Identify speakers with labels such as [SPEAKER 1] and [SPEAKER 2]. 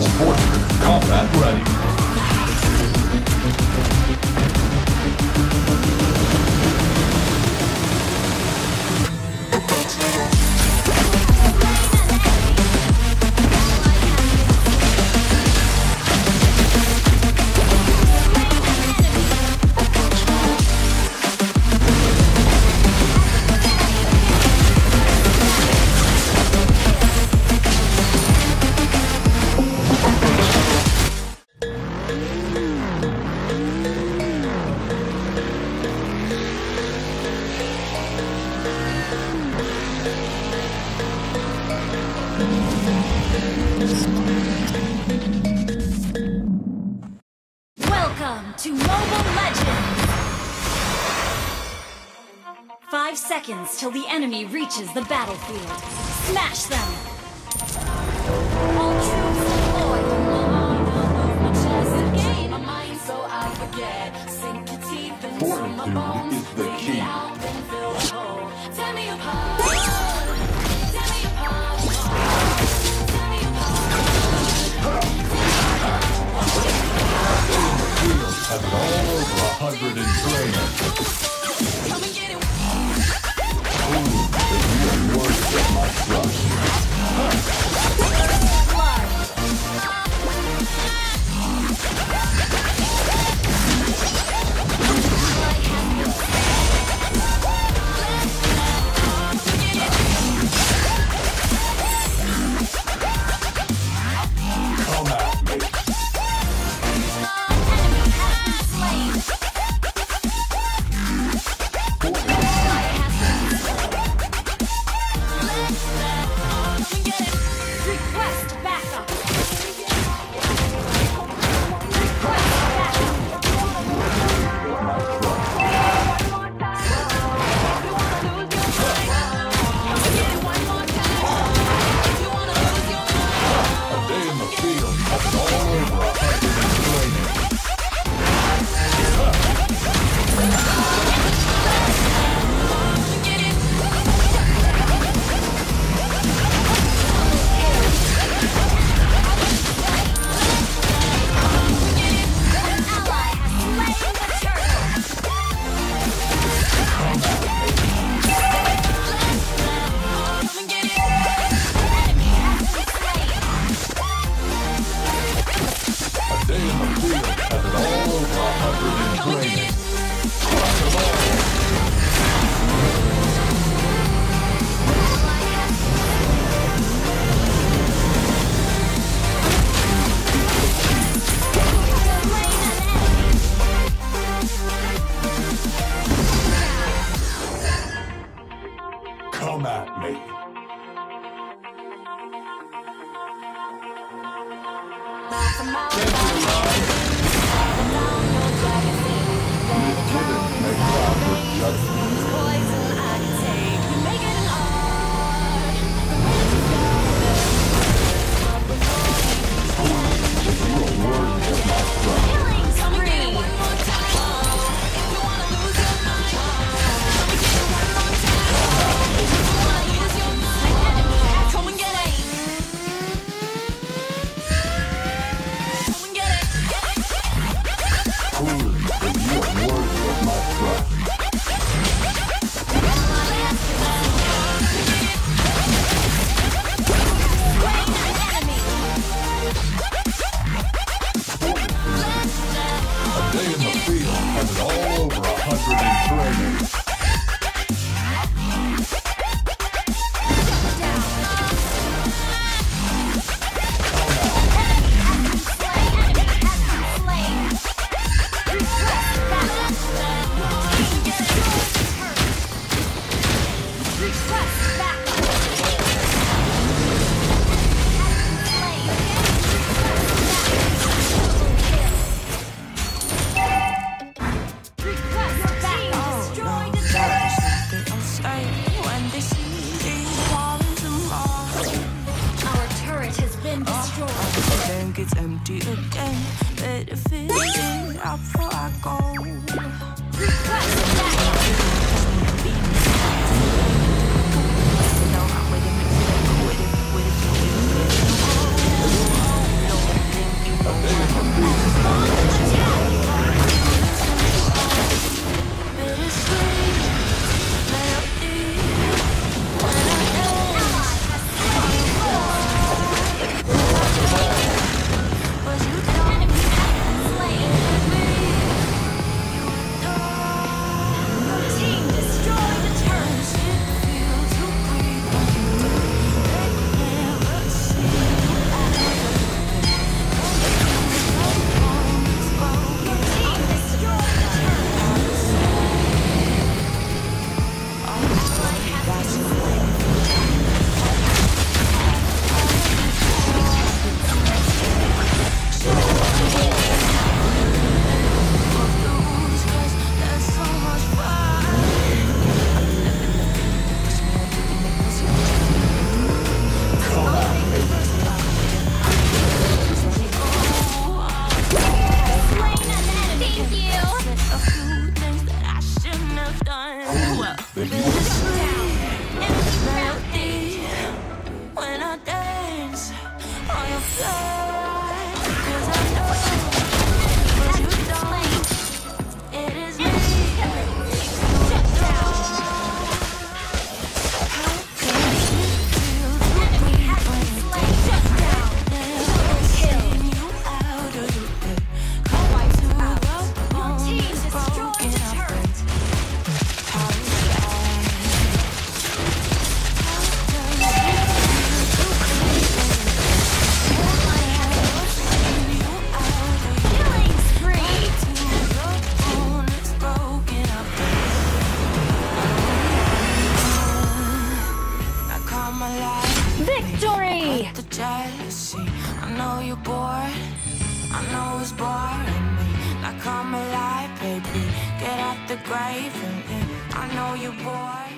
[SPEAKER 1] Sport Combat Ready.
[SPEAKER 2] Welcome to Mobile Legends! Five seconds till the enemy reaches the battlefield. Smash them! All troops deployed!
[SPEAKER 1] Fortitude Have all over a hundred in training.
[SPEAKER 2] Come and get it!
[SPEAKER 1] You are worthy of my trust. Hundred at me. All. Me. Make proper judgment.
[SPEAKER 2] Destroyed.
[SPEAKER 3] Empty again. Better in up before I go.
[SPEAKER 1] Jesse. I
[SPEAKER 3] know you're bored. I know it's boring me. Now come alive, baby. Get out the grave and I know you're bored.